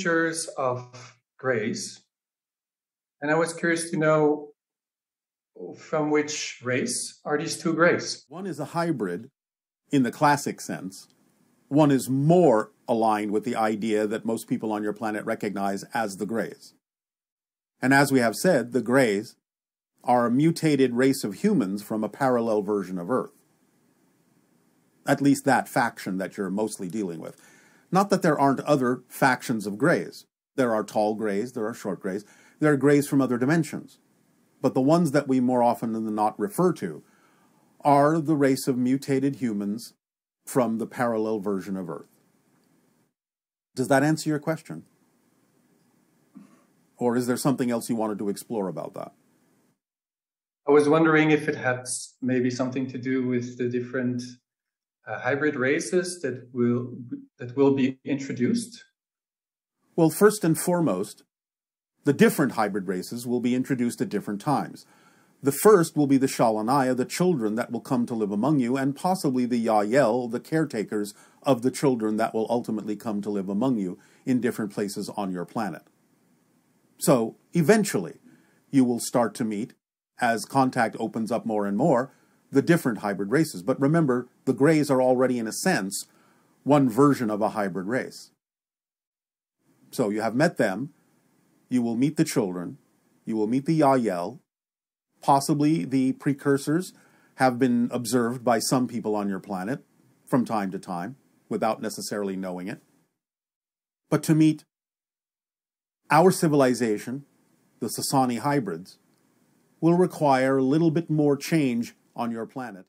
pictures of greys, and I was curious to know from which race are these two greys? One is a hybrid in the classic sense. One is more aligned with the idea that most people on your planet recognize as the greys. And as we have said, the greys are a mutated race of humans from a parallel version of Earth. At least that faction that you're mostly dealing with. Not that there aren't other factions of greys. There are tall greys, there are short greys, there are greys from other dimensions. But the ones that we more often than not refer to are the race of mutated humans from the parallel version of Earth. Does that answer your question? Or is there something else you wanted to explore about that? I was wondering if it had maybe something to do with the different Uh, hybrid races that will that will be introduced. Well, first and foremost, the different hybrid races will be introduced at different times. The first will be the Shakani, the children that will come to live among you, and possibly the Yahyel, the caretakers of the children that will ultimately come to live among you in different places on your planet. So, eventually, you will start to meet, as contact opens up more and more, the different hybrid races. But remember, the Greys are already, in a sense, one version of a hybrid race. So you have met them, you will meet the children, you will meet the Yahyel, possibly the precursors have been observed by some people on your planet from time to time without necessarily knowing it. But to meet our civilization, the Essassani hybrids, will require a little bit more change on your planet.